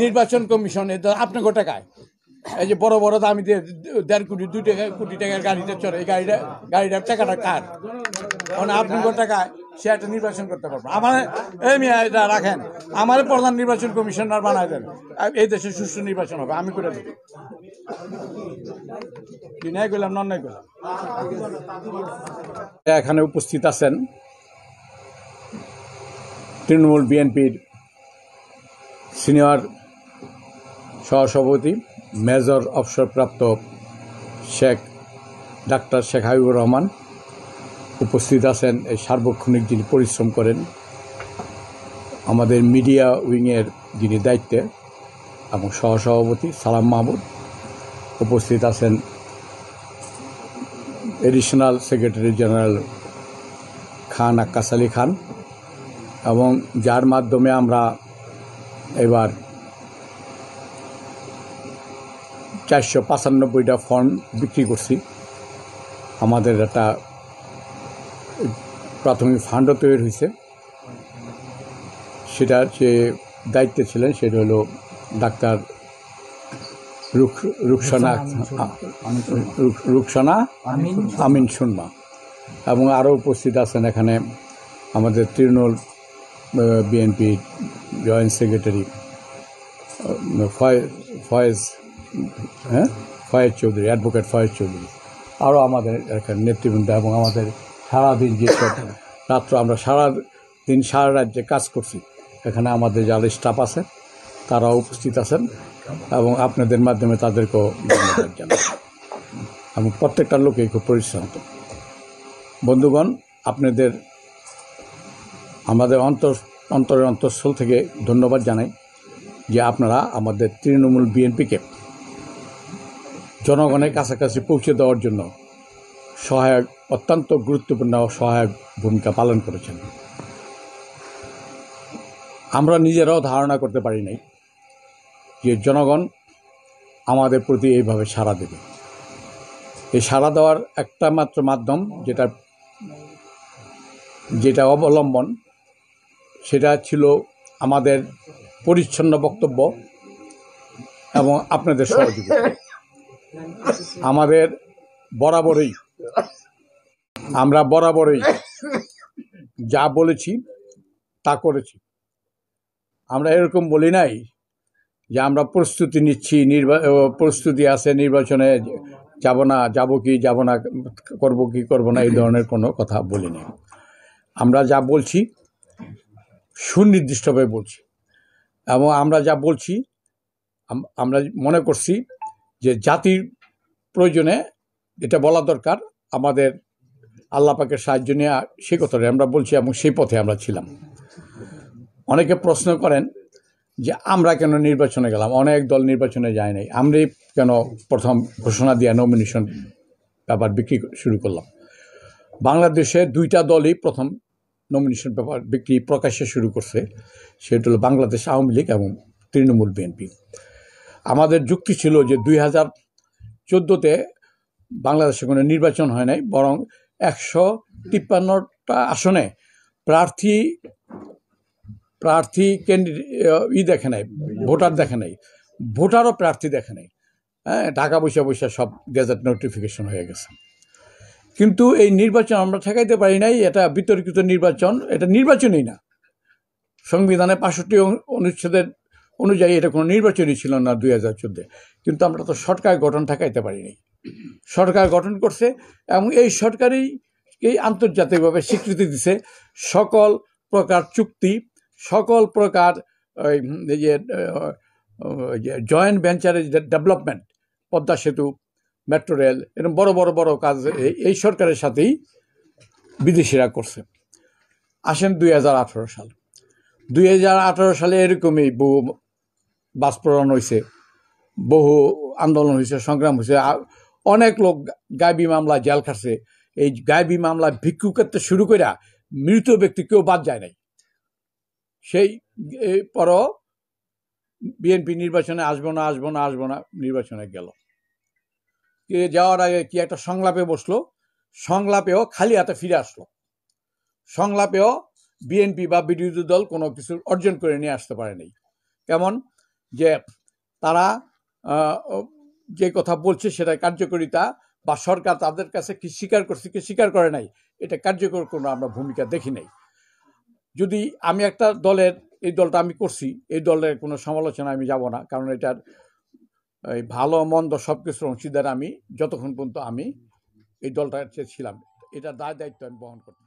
নির্বাচন কমিশনে আপনাকে টাকায়? এই যে বড় বড় দামি দেড় কোটি, দুই টাকা, কোটি টাকার গাড়িতে চড়ে, এই গাড়িটা গাড়িটার টাকাটা কার? মানে আপনাকে টাকায় সে একটা নির্বাচন করতে পারব আমার এই মিয়া, এটা রাখেন। আমার প্রধান নির্বাচন কমিশনার বানায় দেন। এই দেশে সুষ্ঠু নির্বাচন হবে, আমি করে দেবো। কি করলাম, নন নাই করলাম? এখানে উপস্থিত আছেন তৃণমূল বিএনপির সিনিয়র সহসভাপতি, মেজর অবসরপ্রাপ্ত শেখ, ডাক্তার শেখ হাবিবুর রহমান উপস্থিত আছেন। এই সার্বক্ষণিক যিনি পরিশ্রম করেন, আমাদের মিডিয়া উইংয়ের যিনি দায়িত্বে এবং সহসভাপতি সালাম মাহমুদ উপস্থিত আছেন। Additional secretary general Khan Akkas Ali Khan এবং যার মাধ্যমে আমরা এবার চারশো পঁচানব্বইটা ফর্ম বিক্রি করছি। আমাদের একটা প্রাথমিক ফান্ডও তৈরি হয়েছে। সেটার যে দায়িত্বে ছিলেন সেটা হলো ডাক্তার রুখ রুকসানা রুক- রুকসানা আমিন সুনমা এবং আরও উপস্থিত আছেন এখানে আমাদের Trinamool BNP joint secretary Faiz Faiz হ্যাঁ? ফয়েজ চৌধুরী অ্যাডভোকেট ফয়েজ চৌধুরী। আরও আমাদের এখানে নেতৃবৃন্দ এবং আমাদের সারাদিন যেসব রাত্র আমরা সারা দিন সারা রাজ্যে কাজ করছি, এখানে আমাদের যারা স্টাফ আছে, তারাও উপস্থিত আছেন এবং আপনাদের মাধ্যমে তাদেরকেও ধন্যবাদ জানাই। এবং প্রত্যেকটা লোকেই খুব পরিশ্রান্ত। বন্ধুগণ, আপনাদের, আমাদের অন্তর, অন্তরের অন্তঃস্থল থেকে ধন্যবাদ জানাই যে আপনারা আমাদের তৃণমূল বিএনপিকে জনগণের কাছাকাছি পৌঁছে দেওয়ার জন্য সহায়ক, অত্যন্ত গুরুত্বপূর্ণ সহায়ক ভূমিকা পালন করেছেন। আমরা নিজেরাও ধারণা করতে পারি নাই যে জনগণ আমাদের প্রতি এইভাবে সাড়া দেবে। এই সাড়া দেওয়ার একটা মাত্র মাধ্যম যেটা যেটা অবলম্বন, সেটা ছিল আমাদের পরিচ্ছন্ন বক্তব্য এবং আপনাদের সহযোগিতা। আমাদের বরাবরই। আমরা বরাবরই যা বলেছি, তা করেছি। আমরা এরকম বলি নাই যে আমরা প্রস্তুতি নিচ্ছি, নির্বা প্রস্তুতি আছে নির্বাচনে, যাব না, যাব কি, যাব না, করব কি, করব না, এই ধরনের কোনো কথা বলিনি আমরা যা বলছি, সুনির্দিষ্টভাবে বলছি। এবং আমরা যা বলছি আমরা মনে করছি যে জাতির প্রয়োজনে এটা বলা দরকার, আমাদের আল্লাহ পাকের সাহায্য নিয়ে সে কথাটা আমরা বলছি এবং সেই পথে আমরা ছিলাম। অনেকে প্রশ্ন করেন যে আমরা কেন নির্বাচনে গেলাম? অনেক দল নির্বাচনে যায় নাই। আমরাই কেন প্রথম ঘোষণা দিয়ে নমিনেশন ব্যাপার বিক্রি শুরু করলাম। বাংলাদেশে দুইটা দলই প্রথম নমিনেশন পেপার বিক্রি প্রকাশ্যে শুরু করছে। সেটা হলো বাংলাদেশ আওয়ামী লীগ এবং তৃণমূল বিএনপি। আমাদের যুক্তি ছিল যে দুই হাজার চোদ্দোতে বাংলাদেশে কোনো নির্বাচন হয় নাই, বরং একশো তিপ্পান্নটা আসনে প্রার্থী প্রার্থী ক্যান্ডিডেট ই দেখে নাই, ভোটার দেখে নাই, ভোটারও প্রার্থী দেখে নাই। হ্যাঁ টাকা পয়সা পয়সা সব গেজেট নোটিফিকেশন হয়ে গেছে। কিন্তু এই নির্বাচন আমরা ঠেকাইতে পারি নাই, এটা বিতর্কিত নির্বাচন, এটা নির্বাচনই না। সংবিধানে পাঁষট্টি অনুচ্ছেদের অনুযায়ী এটা কোনো নির্বাচনই ছিল না দুই হাজার চোদ্দে। কিন্তু আমরা তো সরকার গঠন ঠেকাইতে পারিনি। সরকার গঠন করছে এবং এই সরকারই এই আন্তর্জাতিকভাবে স্বীকৃতি দিছে সকল প্রকার চুক্তি, সকল প্রকার যে জয়েন্ট ভেঞ্চারের ডেভেলপমেন্ট পদ্মা সেতু মেট্রো রেল এরকম বড় বড় বড় কাজ এই- এই সরকারের সাথেই বিদেশিরা করছে। আসেন দুই হাজার আঠারো সাল। দুই হাজার আঠারো সালে এরকমই বহু বাষ্পরণ হয়েছে বহু আন্দোলন হয়েছে সংগ্রাম হয়েছে অনেক লোক গায়েবী মামলা জেল খাটছে এই গায়েবী মামলা ভিক্ষু করতে শুরু করে মৃত ব্যক্তি কেউ বাদ যায় নাই। সেই এ, পরও বিএনপি নির্বাচনে আসব না আসব না আসব না নির্বাচনে গেল। কে যাওয়ার আগে কি একটা সংলাপে বসল? সংলাপেও খালি হাতে ফিরে আসলো। সংলাপেও বিএনপি বা বিরোধী দল কোনো কিছু অর্জন করে নিয়ে আসতে পারেনি কেমন? যে তারা যে কথা বলছে সেটা কার্যকরিতা বা সরকার তাদের কাছে কি স্বীকার করছে, কি স্বীকার করে নাই, এটা কার্যকর কোনো আমরা ভূমিকা দেখি নাই। যদি আমি একটা দলের, এই দলটা আমি করছি, এই দলের কোনো সমালোচনা আমি যাব না, কারণ এটার, এই ভালো, মন্দ সব কিছুর অংশীদার আমি, যতক্ষণ পর্যন্ত আমি এই দলটার চেয়ে ছিলাম, এটা দায় দায়িত্ব আমি বহন করতে